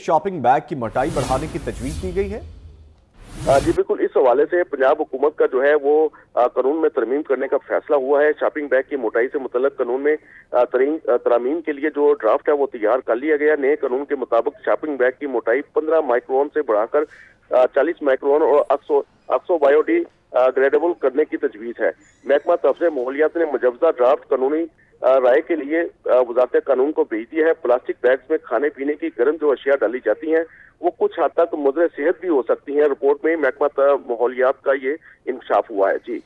Shopping bag की मोटाई बढ़ाने की तजवीज दी गई है? जी, बिल्कुल। इस हवाले से पंजाब हुकूमत का जो है वो कानून में तरमीम करने का फैसला हुआ है। शॉपिंग बैग की मोटाई से मुतलक कानून में तरामीम के लिए जो ड्राफ्ट है वो तैयार कर लिया गया। नए कानून के मुताबिक शॉपिंग बैग की मोटाई पंद्रह माइक्रोन से बढ़ाकर चालीस माइक्रोन और अक्सो बायोडी ग्रेडेबल करने की तजवीज है। महकमा तफज माहौलियात ने मुजवजा ड्राफ्ट कानूनी राय के लिए वजारत कानून को भेज दिया है। प्लास्टिक बैग्स में खाने पीने की गर्म जो अशिया डाली जाती हैं, वो कुछ हद तक मुद्र सेहत भी हो सकती हैं। रिपोर्ट में महकमा माहौलियात का ये इंकशाफ हुआ है। जी।